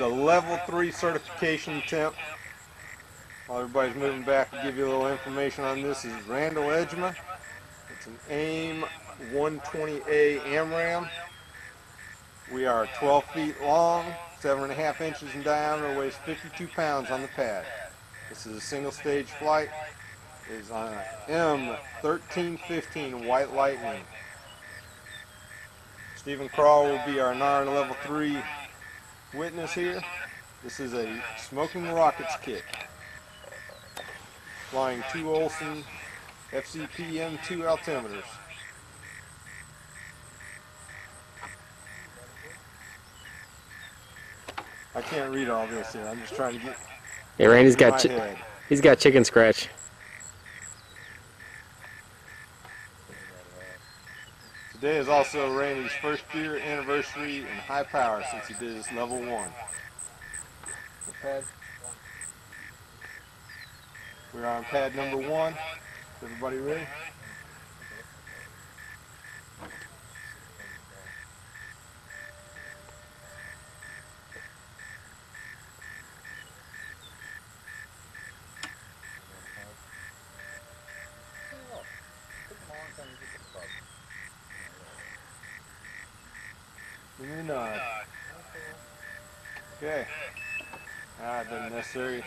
The level three certification attempt. While everybody's moving back, I'll give you a little information on this. Is Randall Ejma. It's an AIM 120A AMRAAM. We are 12 feet long, seven and a half inches in diameter, weighs 52 pounds on the pad. This is a single stage flight. It is on M1315 White Lightning. Stephen Crawl will be our NAR level 3 witness here. This is a Smoking Rockets kit. Flying two Olsen FCP M2 altimeters. I can't read all this here. I'm just trying to get Hey, Randy's got he's got chicken scratch. Today is also Randy's first year anniversary in high power since he did his level one. Pad. We're on pad number one. Everybody ready? A nod. Okay. Ah, doesn't necessary.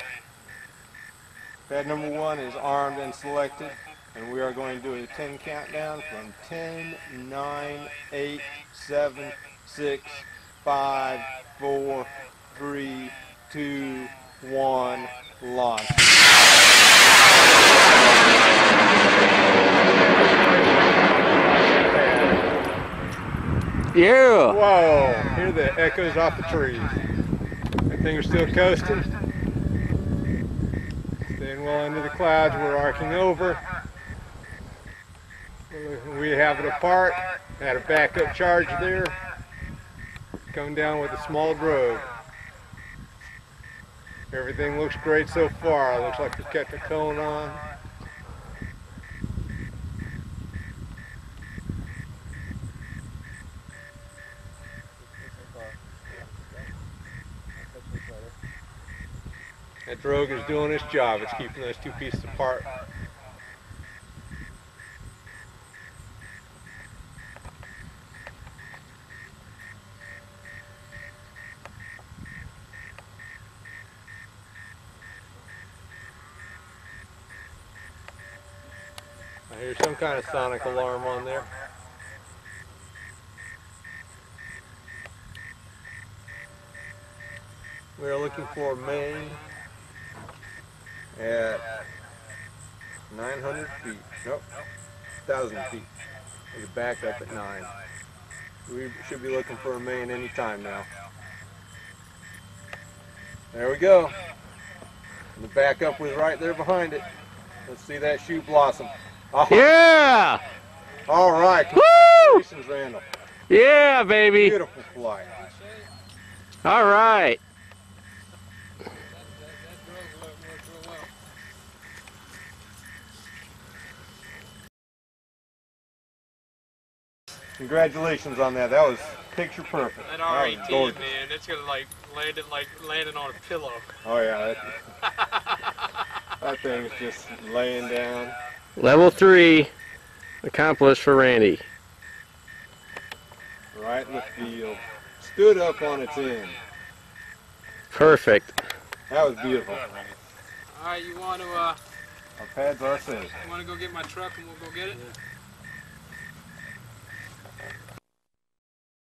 Pad number one is armed and selected, and we are going to do a 10 countdown from 10, 9, 8, 7, 6, 5, 4, 3, 2, 1, launch. Yeah. Whoa! Hear the echoes off the trees. That thing is still coasting. Staying well into the clouds. We're arcing over. We have it apart. Had a backup charge there. Coming down with a small drogue. Everything looks great so far. Looks like we kept the cone on. That drogue is doing its job. It's keeping those two pieces apart. I hear some kind of sonic alarm on there. We are looking for main at 900 feet. Nope, 1,000 feet. We back up at 9. We should be looking for a main any time now. There we go. And the backup was right there behind it. Let's see that chute blossom. Oh, Yeah. All right. Woo! Randall. Yeah, baby. Beautiful flight. All right. Congratulations on that. That was picture perfect. That That R18, gorgeous. man, it's gonna like land it like landing on a pillow. Oh yeah, that, that thing's just laying down. Level three accomplished for Randy. right in the field. Stood up on its end. Perfect. That was beautiful. All right, you want to uh, Our pads are safe. you want to go get my truck and we'll go get it?